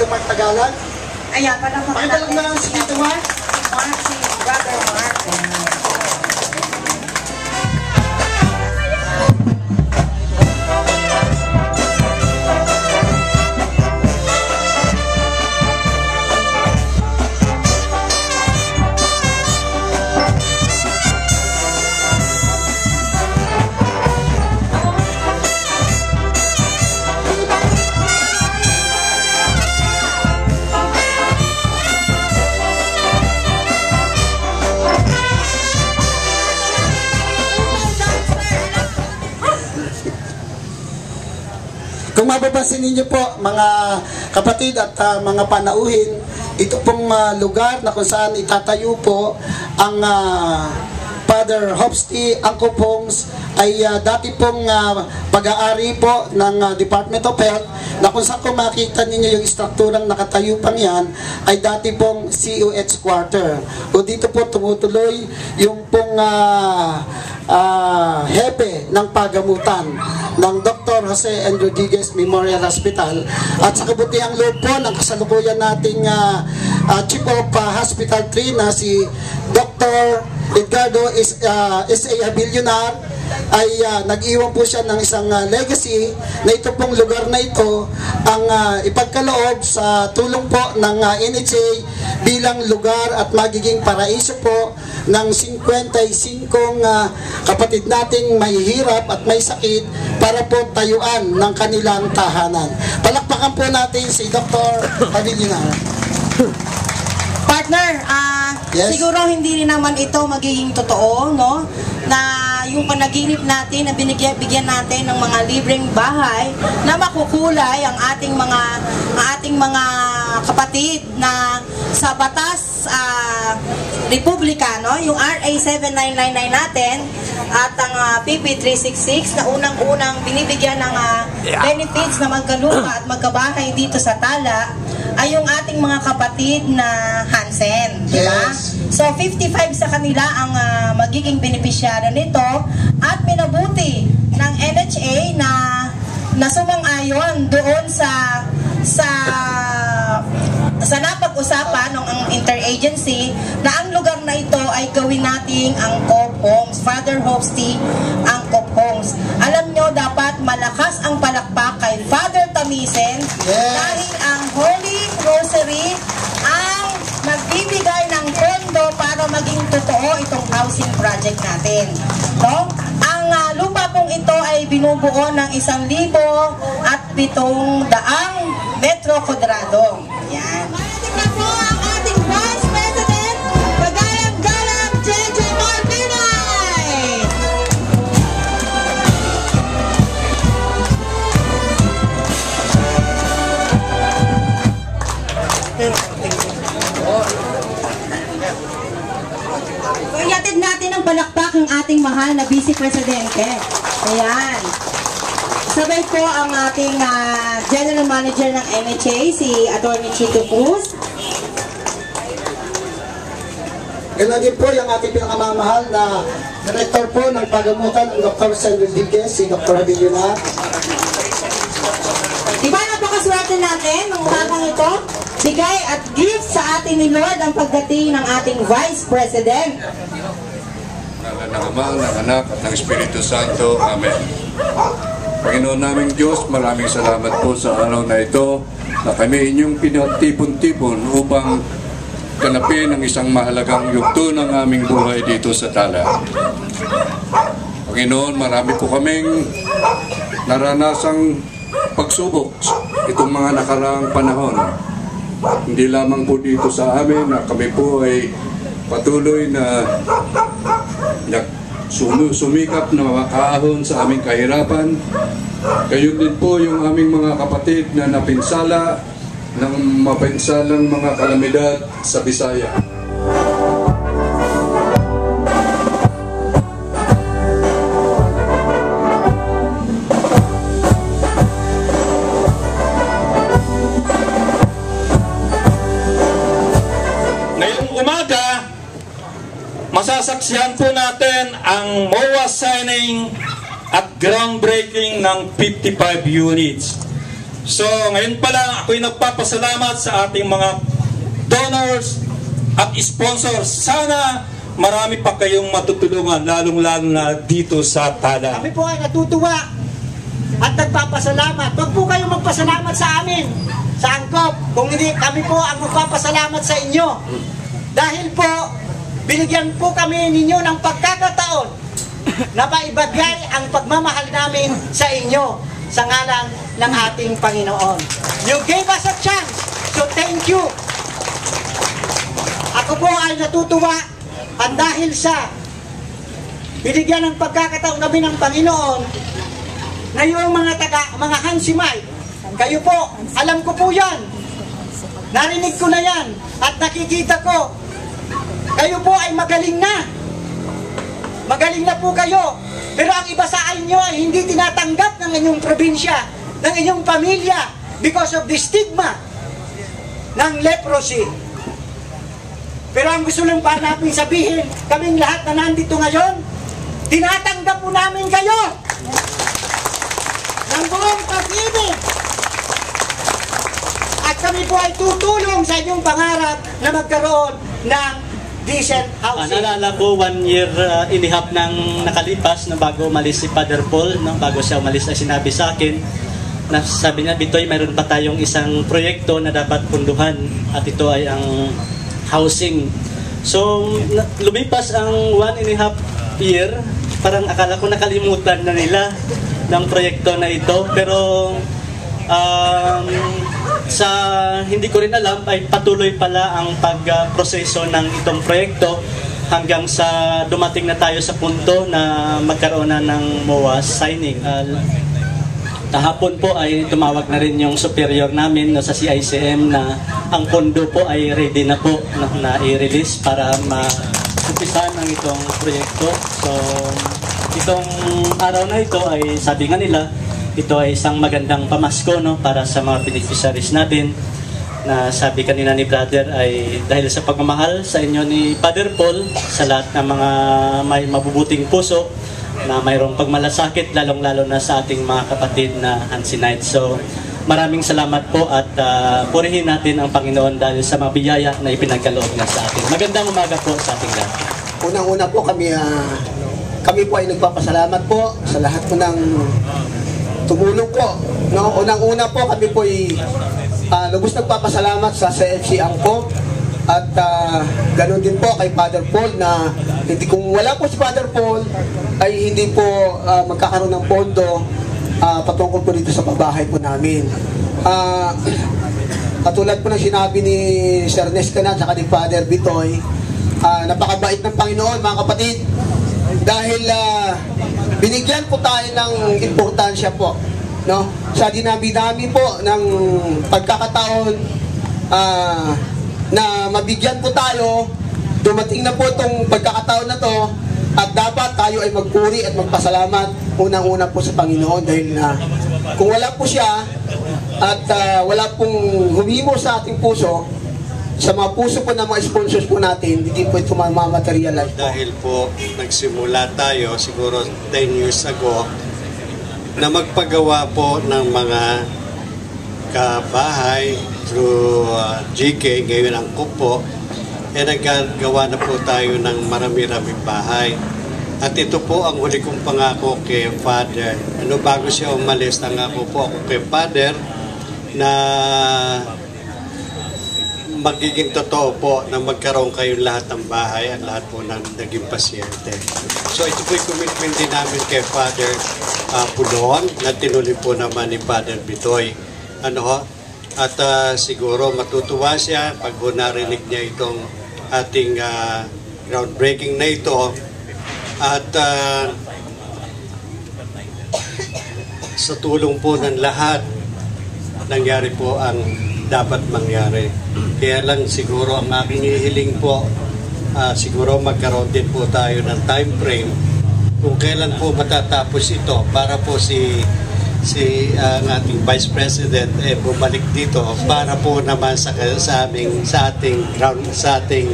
Tito Mark Tagalan. Ayan, palakpakan Pakitalog na lang si Tito Mark. Mark, si Brother Mark. Kung mapapansin ninyo po, mga kapatid at ah, mga panauhin, ito pong ah, lugar na kung saan itatayo po ang ah, Father Hopsti Angkop Homes ay ah, dati pong ah, pag-aari po ng ah, Department of Health na kung saan kung makita ninyo yung strukturang nakatayo pang yan ay dati pong COH quarter. O dito po tumutuloy yung pong ah, ah, hepe ng pagamutan ng Dr. Jose N. Rodriguez Memorial Hospital at sa kabutihang loob po ng kasalukuyan nating ah, ah, Chief of ah, Hospital 3 na si Dr. Edgardo is, uh, S.A. Abilionar ay ah, nag-iwan po siya ng isang ah, legacy na ito pong lugar na ito ang ah, ipagkaloob sa tulong po ng ah, NHA bilang lugar at magiging paraiso po ng 55 ah, kapatid nating mahihirap at may sakit para po tayuan ng kanilang tahanan. Palakpakan po natin si Dr. Abilionar. Partner, ah Yes. siguro hindi rin naman ito magiging totoo, no? Na yung panaginip natin na binigyan natin ng mga libreng bahay na makukulay ang ating mga ang ating mga kapatid na sa batas ah, Republika, no? Yung RA 7999 natin at ang ah, PP 366 na unang-unang binibigyan ng ah, benefits na magkalupa at magkabahay dito sa Tala ay yung ating mga kapatid na Hansen, di ba? Yes. So 55 sa kanila ang ah, magiging benepisyaryo nito at minabuti ng NHA na na sumang-ayon doon sa sa sa napag-usapan ng ang interagency na ang lugar na ito ay nating Angkop Homes, Father Hopsti Angkop Homes. Alam nyo, dapat malakas ang palakpak kay Father Tamisen Yes. dahil ang Holy Rosary ang nagbibigay ng pondo para maging totoo itong housing project natin. No? Ang ah, lupa pong ito ay binubuo ng isang libo at pitong daang metro kwadrado. Yan. na po palakpak ng ating mahal na Vice Presidente. Ayan. Sabay po ang ating ah, General Manager ng NHA, si Atty. Chito Cruz. Ganun din po yung ating pinakamamahal na Director po ng pagamutan, ang Dr. Sen Rodriguez, si Dr. Abilionar. Diba napakaswerte natin ng umagang ito? Bigay at gift sa atin ni Lord ang pagdating ng ating Vice President. Ngalan ng Ama, ng Anak, at ng Espiritu Santo. Amen. Panginoon naming Diyos, maraming salamat po sa araw na ito na kami inyong pinagtipon-tipon upang ganapin ang isang mahalagang yugto ng aming buhay dito sa Tala. Panginoon, marami po kaming naranasang pagsubok itong mga nakaraang panahon. Hindi lamang po dito sa amin na kami po ay patuloy na sumikap na makahon sa aming kahirapan. Gayon din po yung aming mga kapatid na napinsala ng mapinsalang mga kalamidad sa Bisaya. Natin ang MOA signing at groundbreaking ng 55 units. So ngayon pa lang ako'y nagpapasalamat sa ating mga donors at sponsors. Sana marami pa kayong matutulungan lalong-lalo na dito sa Tala. Kami po ay natutuwa at nagpapasalamat. Huwag po kayong magpasalamat sa amin, sa angkop. Kung hindi, kami po ang magpapasalamat sa inyo. Dahil po, binigyan po kami ninyo ng pagkakataon na maibagay ang pagmamahal namin sa inyo sa ngalan ng ating Panginoon. You gave us a chance, so thank you. Ako po ay natutuwa at dahil sa binigyan ng pagkakataon kami ng Panginoon na yung mga taga, mga hansimay, kayo po, alam ko po yan. Narinig ko na yan at nakikita ko. Kayo po ay magaling na. Magaling na po kayo. Pero ang iba sa inyo ay hindi tinatanggap ng inyong probinsya, ng inyong pamilya because of the stigma ng leprosy. Pero ang gusto lang pa namin sabihin, kaming lahat na nandito ngayon, tinatanggap po namin kayo ng buong pag-ibig. At kami po ay tutulong sa inyong pangarap na magkaroon ng decent Ah, housing. naalala ko, one year uh, inihap nang nakalipas na bago umalis si Father Paul, no? bago siya umalis ay sinabi sa akin, na sabi niya, Bitoy, mayroon pa tayong isang proyekto na dapat punduhan at ito ay ang housing. So, lumipas ang one and a half year, parang akala ko nakalimutan na nila ng proyekto na ito. Pero um, sa hindi ko rin alam ay patuloy pala ang pagproseso ng itong proyekto hanggang sa dumating na tayo sa punto na magkaroon na ng MOA signing. Uh, kahapon po ay tumawag na rin yung superior namin no, sa CICM na ang pondo po ay ready na po na, na i-release para ma-umpisahan ang itong proyekto. So, itong araw na ito ay sabi nga nila, ito ay isang magandang pamasko no, para sa mga beneficiaries natin na sabi kanina ni brother ay dahil sa pagmamahal sa inyo ni Father Paul sa lahat ng mga may mabubuting puso na mayroong pagmalasakit lalong-lalo na sa ating mga kapatid na Hansinite. So maraming salamat po at ah, purihin natin ang Panginoon dahil sa mga biyaya na ipinagkaloob niya sa atin. Magandang umaga po sa ating lahat. Unang-una po kami, ah, kami po ay nagpapasalamat po sa lahat po ng tumulong po. No, unang-una po kami po ay ah, lubos nagpapasalamat sa CFC Angko at ah, ganun din po kay Father Paul na hindi kung wala po si Father Paul ay hindi po ah, magkakaroon ng pondo ah, patungkol po dito sa pabahay po namin. Ah, katulad po ng sinabi ni Sir Nescana at ni Father Bitoy, ah, napakabait ng Panginoon mga kapatid dahil ah, binigyan po tayo ng importansya po no? Sa dinami-dami po ng pagkakataon ah, na mabigyan po tayo dumating na po itong pagkakataon na to at dapat tayo ay magpuri at magpasalamat unang-una po sa Panginoon dahil na kung wala po siya at ah, wala pong humimo sa ating puso sa mga puso po ng mga sponsors po natin, hindi po ito mamamaterialize po. Dahil po nagsimula tayo siguro 10 years ago na magpagawa po ng mga kabahay through uh, GK, ngayon ang kupo, eh nagagawa na po tayo ng marami-raming bahay. At ito po ang huli kong pangako kay Father. Ano bago siya umalis, nangako po ako kay Father na magiging totoo po na magkaroon kayong lahat ng bahay at lahat po ng naging pasyente. So ito po yung commitment din namin kay Father uh, Pulon na tinuloy po naman ni Father Bitoy. Ano ho? At ah, siguro matutuwa siya pag ho narinig niya itong ating ah, groundbreaking na ito. At ah, sa tulong po ng lahat, nangyari po ang dapat mangyari. Kaya lang siguro ang aking hihiling po, ah, siguro magkaroon din po tayo ng time frame kung kailan po matatapos ito para po si si ang ating Vice President eh bumalik dito para po naman sa sa aming sa ating ground sa ating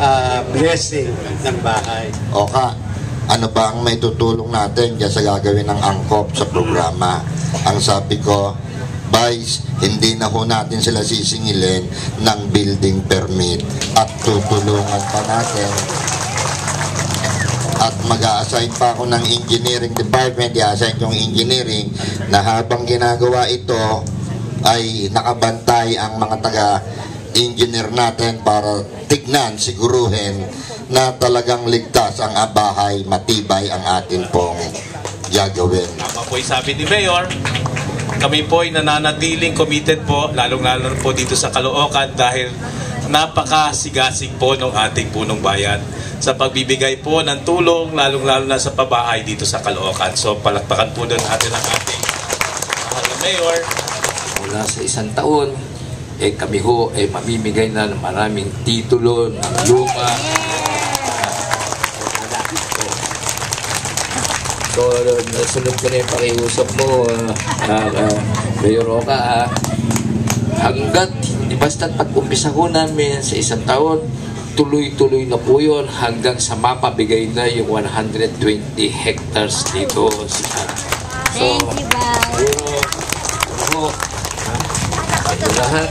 ah, blessing ng bahay. Oka. ano ba ang may tutulong natin dyan sa gagawin ng angkop sa programa. Ang sabi ko, Vice, hindi na ho natin sila sisingilin ng building permit. At tutulungan pa natin. At mag-a-assign pa ako ng engineering department, i-assign yung engineering na habang ginagawa ito ay nakabantay ang mga taga engineer natin para tignan, siguruhin na talagang ligtas ang bahay, matibay ang atin pong gagawin. Tama po sabi ni Mayor, kami po ay nananatiling committed po, lalong-lalo po dito sa Caloocan dahil napakasigasig po ng ating punong bayan sa pagbibigay po ng tulong, lalong-lalo na sa pabahay dito sa Caloocan. So palakpakan po doon natin ang ating mahal na Mayor. mula sa isang taon, eh kami ho ay mamimigay na ng maraming titulo ng lupa. So, nasunod ko na yung pakiusap mo, uh, uh, Mayor Roca, ah. hanggat, di basta't pag-umpisa ko namin sa isang taon, tuloy-tuloy na po yun hanggang sa mapabigay na yung 120 hectares dito. So, siguro, ano, ito lahat,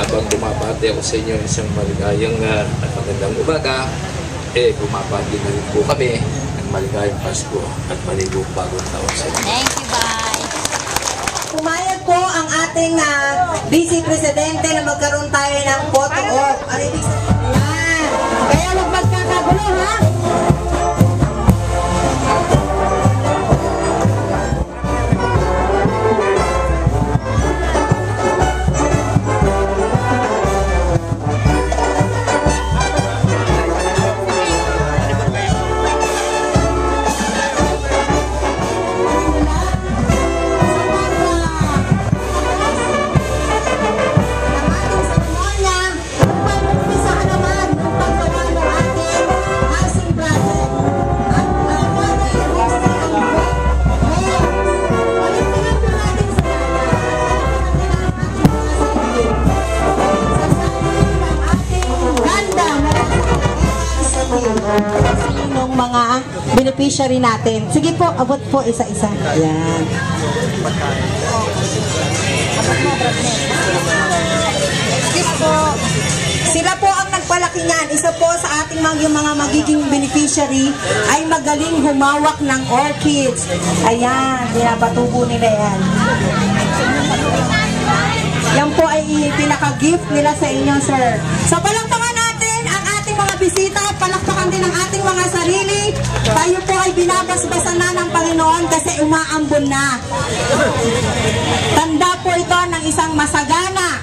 habang bumabati ako sa inyo isang maligayang uh, at magandang umaga, eh bumabati na rin po kami maligayang Pasko at maligong bagong taon sa inyo. Thank you, bye. Pumayag po ang ating ah, Vice Presidente na magkaroon tayo ng photo op. sinong mga beneficiary natin. Sige po, abot po isa-isa. Ayan. Yes po. Sila po ang nagpalaki niyan. Isa po sa ating mga, yung mga magiging beneficiary ay magaling humawak ng orchids. Ayan, pinapatubo nila yan. Yan po ay pinaka-gift nila sa inyo, sir. So, palakpakan bisita. Palakpakan din ang ating mga sarili. Tayo po ay binabasbasan na ng Panginoon kasi umaambon na. Tanda po ito ng isang masagana